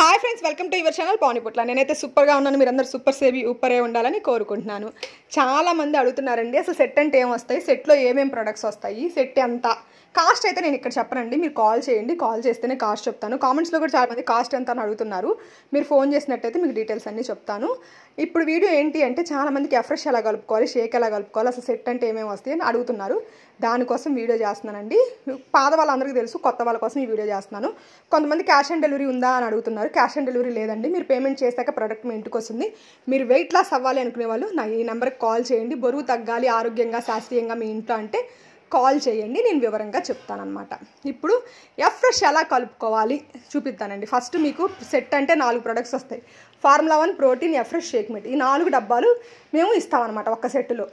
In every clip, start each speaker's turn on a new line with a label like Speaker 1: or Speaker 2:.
Speaker 1: Hi friends welcome to your channel పానీపుట్ల నేనైతే సూపర్గా ఉన్నాను మీరందరూ సూపర్ సేవి ఉప్పరే ఉండాలని కోరుకుంటున్నాను. చాలా మంది అడుగుతున్నారండి అసలు సెట్ అంటే ఏం వస్తాయి? సెట్లో ఏమేమి ప్రొడక్ట్స్ వస్తాయి? సెట్ ఎంత కాస్ట్ అయితే నేను ఇక్కడ చెప్పనండి. మీరు కాల్ చేయండి. కాల్ చేస్తేనే కాస్ట్ చెప్తాను. కామెంట్స్లో కూడా చాలా మంది కాస్ట్ ఎంత అని అడుగుతున్నారు. మీరు ఫోన్ చేసినట్టయితే మీకు డీటెయిల్స్ అన్నీ చెప్తాను. ఇప్పుడు వీడియో ఏంటి అంటే చాలా మందికి ఎఫ్రెష్ ఎలా కలుపుకోవాలి షేక్ ఎలా కలుపుకోవాలి అసలు సెట్ అంటే ఏమేమి వస్తాయి అని అడుగుతున్నారు. దానికోసం వీడియో చేస్తున్నానండి. పాత వాళ్ళందరికీ తెలుసు కొత్త వాళ్ళ కోసం ఈ వీడియో చేస్తున్నాను. కొంతమంది క్యాష్ ఆన్ డెలివరీ ఉందా అని అడుగుతున్నారు. క్యాష్ ఆన్ డెలివరీ లేదండి. మీరు పేమెంట్ చేశాక ప్రోడక్ట్ మీ ఇంటికి వస్తుంది. మీరు వెయిట్ లాస్ అవ్వాలి అనుకునే వాళ్ళు నా ఈ నెంబర్కి కాల్ చేయండి. బరువు తగ్గాలి ఆరోగ్యంగా శాస్త్రీయంగా మీ ఇంట్లో అంటే కాల్ చేయండి నేను వివరంగా చెప్తానమాట ఇప్పుడు ఎఫ్రెష్ ఎలా కలుపుకోవాలి చూపిస్తానండి ఫస్ట్ మీకు సెట్ అంటే నాలుగు ప్రొడక్ట్స్ వస్తాయి. Formula one protein Afresh shake mate ఈ నాలుగు డబ్బాలు మేము ఇస్తామన్నమాట ఒక్క సెట్లో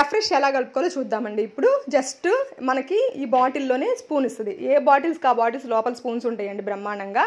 Speaker 1: ఎఫ్రెష్ ఎలా కలుపుకోవాలో చూద్దామండి. ఇప్పుడు జస్ట్ మనకి ఈ బాటిల్లోనే స్పూన్ ఇస్తుంది. ఏ బాటిల్స్కి ఆ బాటిల్స్ లోపల స్పూన్స్ ఉంటాయండి బ్రహ్మాండంగా.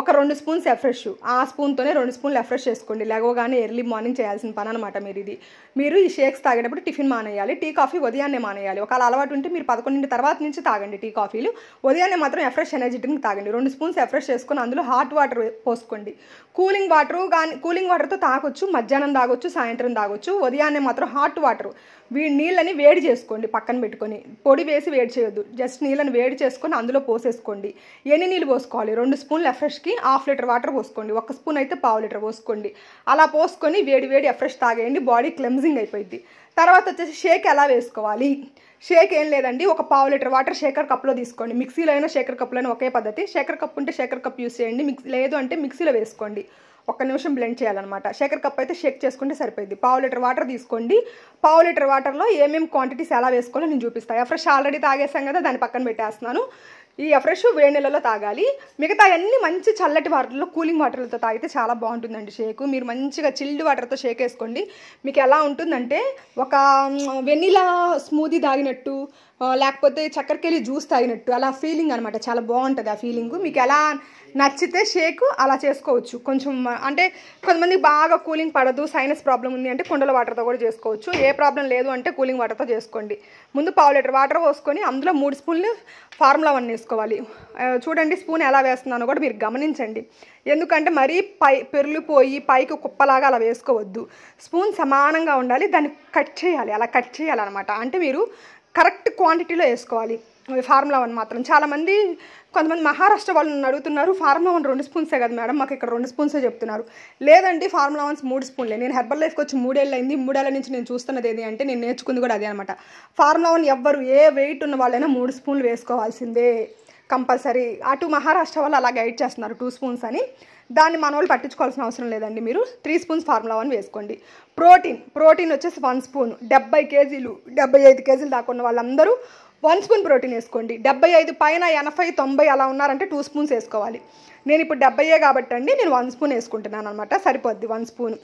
Speaker 1: ఒక రెండు స్పూన్స్ ఎఫ్రెష్ ఆ స్పూన్తోనే రెండు స్పూన్లు ఎఫ్రెష్ చేసుకోండి. లేవగానే ఎర్లీ మార్నింగ్ చేయాల్సిన పని అనమాట మీరు ఇది. మీరు ఈ షేక్స్ తాగేటప్పుడు టిఫిన్ మానేయాలి. టీ కాఫీ ఉదయాన్నే మానేయాలి. ఒకవేళ అలవాటు ఉంటే మీరు పదకొండింటి తర్వాత నుంచి తాగండి టీ కాఫీలు. ఉదయాన్నే మాత్రం ఎఫ్రెష్ ఎనర్జీ డ్రింక్ తాగండి. రెండు స్పూన్స్ ఎఫ్రెష్ చేసుకొని అందులో హాట్ వాటర్ పోసుకోండి. కూలింగ్ వాటర్ కానీ కూలింగ్ వాటర్తో తాగొచ్చు మధ్యాహ్నం తాగొచ్చు సాయంత్రం తాగొచ్చు. ఉదయాన్నే మాత్రం హాట్ వాటర్. వీ నీళ్ళని వేడి చేసుకోండి పక్కన పెట్టుకొని. పొడి వేసి వేడి చేయొద్దు. జస్ట్ నీళ్ళని వేడి చేసుకొని అందులో పోసేసుకోండి. ఎన్ని నీళ్ళు పోసుకోవాలి? రెండు స్పూన్లు ఎఫ్రెష్కి హాఫ్ లీటర్ వాటర్ పోసుకోండి. ఒక స్పూన్ అయితే పావు లీటర్ పోసుకోండి. అలా పోసుకొని వేడి వేడి ఎఫ్రెష్ తాగేయండి బాడీ క్లెమ్జింగ్ అయిపోయింది తర్వాత వచ్చేసి షేక్ ఎలా వేసుకోవాలి? షేక్ ఏం లేదండి. ఒక పావు లీటర్ వాటర్ షేకర్ కప్లో తీసుకోండి. మిక్సీలో అయినా షేకర్ కప్లో అయినా ఒకే పద్ధతి. షేకర్ కప్ ఉంటే షేకర్ కప్ యూస్ చేయండి. మిక్స్ లేదు అంటే మిక్సీలో వేసుకోండి. ఒక్క నిమిషం బ్లెండ్ చేయాలన్నమాట. షేకర్ కప్ అయితే షేక్ చేసుకుంటే సరిపోయింది. పావు లీటర్ వాటర్ తీసుకోండి. పావు లీటర్ వాటర్లో ఏమేమి క్వాంటిటీస్ ఎలా వేసుకోవాలో నేను చూపిస్తాను ఫ్రెష్ ఆల్రెడీ తాగేసాం కదా దాన్ని పక్కన పెట్టేస్తున్నాను. ఈ ఫ్రెష్ వేడి నీళ్ళలో తాగాలి. మిగతా అన్ని మంచి చల్లటి వాటర్లో కూలింగ్ వాటర్లతో తాగితే చాలా బాగుంటుందండి షేక్ మీరు మంచిగా చిల్డ్ వాటర్తో షేక్ వేసుకోండి. మీకు ఎలా ఉంటుందంటే ఒక వెనిలా స్మూదీ తాగినట్టు లేకపోతే చక్కెరకెళ్ళి జ్యూస్ తాగినట్టు అలా ఫీలింగ్ అనమాట చాలా బాగుంటుంది ఆ ఫీలింగ్ మీకు ఎలా నచ్చితే షేక్ అలా చేసుకోవచ్చు. కొంచెం అంటే కొంతమంది బాగా కూలింగ్ పడదు సైనస్ ప్రాబ్లం ఉంది అంటే కుండల వాటర్తో కూడా చేసుకోవచ్చు. ఏ ప్రాబ్లం లేదు అంటే కూలింగ్ వాటర్తో చేసుకోండి. ముందు పావు లీటర్ వాటర్ పోసుకొని అందులో మూడు స్పూన్లు ఫార్ములా వన్ వేసుకోవాలి. చూడండి స్పూన్ ఎలా వేస్తున్నానో కూడా మీరు గమనించండి. ఎందుకంటే మరీ పై పెరిగిపోయి పైకి కుప్పలాగా అలా వేసుకోవద్దు. స్పూన్ సమానంగా ఉండాలి దాన్ని కట్ చేయాలి అలా కట్ చేయాలన్నమాట. అంటే మీరు కరెక్ట్ క్వాంటిటీలో వేసుకోవాలి. ఫార్ములా వన్ మాత్రం. చాలామంది కొంతమంది మహారాష్ట్ర వాళ్ళు అడుగుతున్నారు ఫార్ములా వన్ రెండు స్పూన్సే కదా మేడం మాకు ఇక్కడ రెండు స్పూన్సే చెప్తున్నారు. లేదండి ఫార్ములా వన్స్ మూడు స్పూన్లే. నేను హెర్బల్ లైఫ్కి వచ్చి మూడేళ్ళు అయింది మూడేళ్ళ నుంచి నేను చూస్తున్నది ఏది అంటే నేను నేర్చుకుంది కూడా అదే అనమాట ఫార్ములా వన్ ఎవ్వరు ఏ వెయిట్ ఉన్న వాళ్ళైనా మూడు స్పూన్లు వేసుకోవాల్సిందే. కంపల్సరీ. అటు మహారాష్ట్ర వాళ్ళు అలా గైడ్ చేస్తున్నారు టూ స్పూన్స్ అని. దాన్ని మన వాళ్ళు పట్టించుకోవాల్సిన అవసరం లేదండి మీరు. త్రీ స్పూన్స్ ఫార్ములా వన్ వేసుకోండి. ప్రోటీన్ ప్రోటీన్ వచ్చేసి వన్ స్పూన్. డెబ్బై కేజీలు డెబ్బై ఐదు కేజీలు దాకా ఉన్న వాళ్ళందరూ వన్ స్పూన్ ప్రోటీన్ వేసుకోండి. డెబ్బై ఐదు పైన ఎనభై తొంభై అలా ఉన్నారంటే టూ స్పూన్స్ వేసుకోవాలి. నేను ఇప్పుడు డెబ్బైయే కాబట్టి అండి నేను వన్ స్పూన్ వేసుకుంటున్నాను అనమాట సరిపోద్ది one spoon.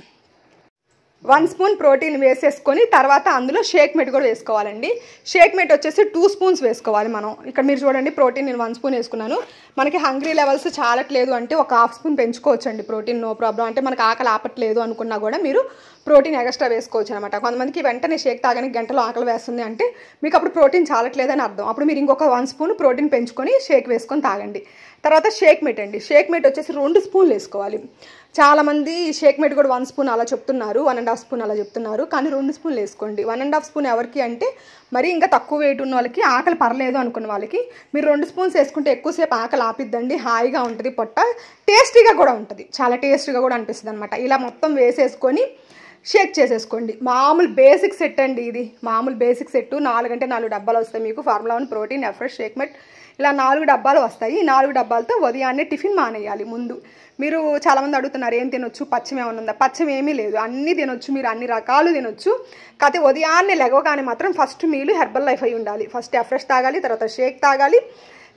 Speaker 1: One spoon protein వేసేసుకొని తర్వాత అందులో షేక్ మెట్ కూడా వేసుకోవాలండి. షేక్ మెట్ వచ్చేసి టూ స్పూన్స్ వేసుకోవాలి మనం. ఇక్కడ మీరు చూడండి ప్రోటీన్ నేను వన్ స్పూన్ వేసుకున్నాను. మనకి హంగ్రీ లెవెల్స్ చాలట్లేదు అంటే ఒక హాఫ్ స్పూన్ పెంచుకోవచ్చండి ప్రోటీన్ నో ప్రాబ్లం. అంటే మనకు ఆకలి ఆపట్లేదు అనుకున్నా కూడా మీరు ప్రోటీన్ ఎక్స్ట్రా వేసుకోవచ్చు అనమాట కొంతమందికి వెంటనే షేక్ తాగడానికి గంటలో ఆకలి వేస్తుంది అంటే మీకు అప్పుడు ప్రోటీన్ చాలట్లేదని అర్థం. అప్పుడు మీరు ఇంకొక వన్ స్పూన్ ప్రోటీన్ పెంచుకొని షేక్ వేసుకొని తాగండి. తర్వాత షేక్ మెట్ అండి. షేక్ మెట్ వచ్చేసి రెండు స్పూన్లు వేసుకోవాలి. చాలామంది షేక్ మెట్ కూడా వన్ స్పూన్ అలా చెప్తున్నారు వన్ అండ్ హాఫ్ స్పూన్ అలా చెప్తున్నారు. కానీ రెండు స్పూన్లు వేసుకోండి. వన్ అండ్ హాఫ్ స్పూన్ ఎవరికి అంటే మరి ఇంకా తక్కువ వెయిట్ ఉన్న వాళ్ళకి ఆకలి పర్లేదు అనుకున్న వాళ్ళకి మీరు రెండు స్పూన్స్ వేసుకుంటే ఎక్కువసేపు ఆకలి ఆపిద్దండి హాయిగా ఉంటుంది పొట్ట. టేస్టీగా కూడా ఉంటుంది. చాలా టేస్టీగా కూడా అనిపిస్తుంది అనమాట ఇలా మొత్తం వేసేసుకొని షేక్ చేసేసుకోండి. మామూలు బేసిక్ సెట్ అండి ఇది. మామూలు బేసిక్ సెట్ నాలుగంటే నాలుగు డబ్బాలు వస్తాయి మీకు. Formula one protein Afresh shake mate. ఇలా నాలుగు డబ్బాలు వస్తాయి. ఈ నాలుగు డబ్బాలతో ఉదయాన్నే టిఫిన్ మానేయాలి ముందు. మీరు చాలామంది అడుగుతున్నారు ఏం తినొచ్చు? పచ్చం ఏమైనా ఉందా? పచ్చం ఏమీ లేదు. అన్నీ తినొచ్చు మీరు అన్ని రకాలు తినొచ్చు. కాకపోతే ఉదయాన్నే లెగవగానే మాత్రం ఫస్ట్ మీలు హెర్బల్ లైఫ్ అయి ఉండాలి. ఫస్ట్ ఎఫ్రెష్ తాగాలి తర్వాత షేక్ తాగాలి.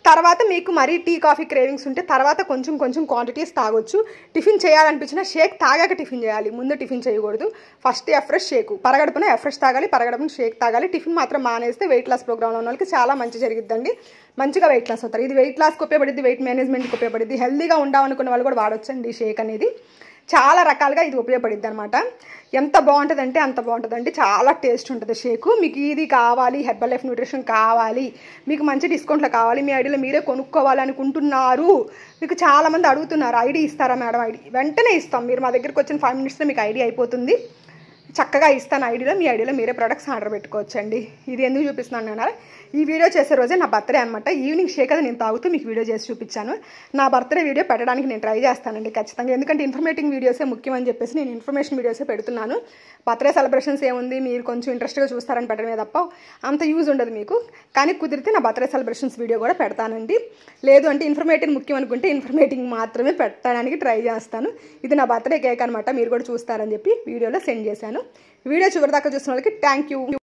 Speaker 1: తర్వాత మీకు మరీ టీ కాఫీ క్రేవింగ్స్ ఉంటే తర్వాత కొంచెం కొంచెం క్వాంటిటీస్ తాగొచ్చు. టిఫిన్ చేయాలనిపించిన షేక్ తాగాక టిఫిన్ చేయాలి. ముందు టిఫిన్ చేయకూడదు. ఫస్ట్ ఎఫ్రెష్ షేక్ పరగడుపున ఎఫ్రెష్ తాగాలి పరగడుపున షేక్ తాగాలి. టిఫిన్ మాత్రం మానేస్తే వెయిట్ లాస్ ప్రోగ్రామ్లో ఉన్న వాళ్ళకి చాలా మంచి జరిగిద్దండి. మంచిగా వెయిట్ లాస్ అవుతారు. ఇది వెయిట్ లాస్కి ఉపయోగపడింది వెయిట్ మేనేజ్మెంట్కి ఉపయోగపడింది హెల్దీగా ఉండాలనుకున్న వాళ్ళు కూడా వాడొచ్చండి షేక్ అనేది. చాలా రకాలుగా ఇది ఉపయోగపడుద్ది అనమాట ఎంత బాగుంటుందంటే అంత బాగుంటుందండి. చాలా టేస్ట్ ఉంటుంది షేకు. మీకు ఇది కావాలి హెర్బల్ లైఫ్ న్యూట్రిషన్ కావాలి మీకు మంచి డిస్కౌంట్లో కావాలి మీ ఐడిలో మీరే కొనుక్కోవాలి అనుకుంటున్నారు మీకు చాలామంది అడుగుతున్నారు ఐడి ఇస్తారా మేడం? ఐడి వెంటనే ఇస్తాం. మీరు మా దగ్గరికి వచ్చిన ఫైవ్ మినిట్స్లో మీకు ఐడి అయిపోతుంది. చక్కగా ఇస్తాను ఐడిలో మీ ఐడిలో మీరే ప్రొడక్ట్స్ ఆర్డర్ పెట్టుకోవచ్చండి. ఇది ఎందుకు చూపిస్తున్నాను అన్నారా? ఈ వీడియో చేసే రోజే నా బర్త్డే అనమాట ఈవినింగ్ షేక్ నేను తాగుతూ మీకు వీడియో చేసి చూపించాను. నా బర్త్డే వీడియో పెట్టడానికి నేను ట్రై చేస్తానండి ఖచ్చితంగా. ఎందుకంటే ఇన్ఫర్మేటింగ్ వీడియోసే ముఖ్యం అని చెప్పేసి నేను ఇన్ఫర్మేషన్ వీడియోసే పెడుతున్నాను. బర్త్డే సెలబ్రేషన్స్ ఏముంది? మీరు కొంచెం ఇంట్రెస్ట్గా చూస్తారని పెట్టడమే తప్ప అంత యూజ్ ఉండదు మీకు. కానీ కుదిరితే నా బర్త్డే సెలబ్రేషన్స్ వీడియో కూడా పెడతానండి. లేదు అంటే ఇన్ఫర్మేటివ్ ముఖ్యం అనుకుంటే ఇన్ఫర్మేటింగ్ మాత్రమే పెట్టడానికి ట్రై చేస్తాను. ఇది నా బర్త్డే కేక్ అనమాట మీరు కూడా చూస్తారని చెప్పి వీడియోలో సెండ్ చేశాను. వీడియో చివరిదాకా చూసిన వాళ్ళకి థ్యాంక్ యూ